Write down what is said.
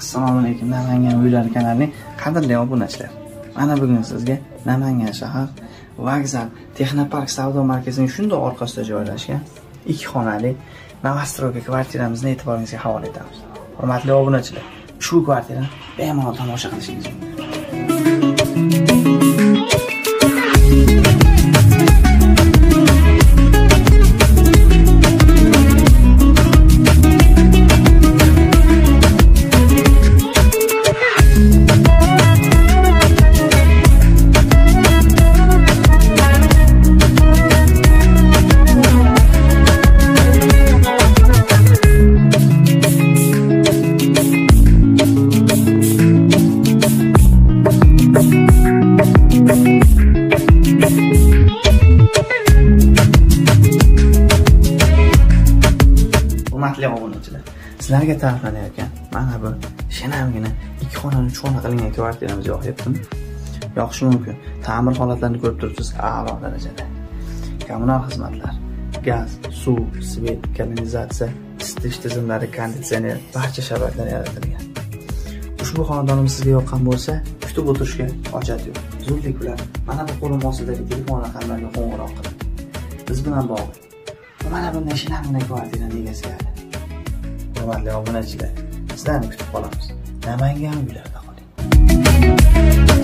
assalomu alaykum namangan uylari kanalining qadrli obunachilar mana bugun sizga namangan shahar vokzal texnopark savdo markazining shundoq orqasida joylashgan ikki xonali novostroyka kvartiramizni e'tiboringizga havola etamiz. Hurmatli obunachilar ushbu kvartirani bemalol tomosha qilishingiz mumkin. Hurmatli obunachilar. Sizlarga taqdirlanayotgan mana bu shinamgina ikki xonali uch xona qilingan kvartiramiz yoqyaptimi yoqishi mumkin. Ta'mir holatlarini ko'rib turibsiz a'lo darajada. Kommunal xizmatlar gaz suv svet kanalizatsiya isitish tizimlari konditsioner barcha sharoitlar yaratilgan. Ushbu xonadonimiz sizga yoqqan bo'lsa kutib o'tirishga hojat yo'q. Zudlik bilan mana bu qo'lim ostidagi telefon raqamlariga qo'ng'iroq qiling biz bilan bog'ling mana bunday shinamgina kvartirani egasi hurmatli obunachilar sizlarni kutib qolamiz. Namangan uylarida qoling.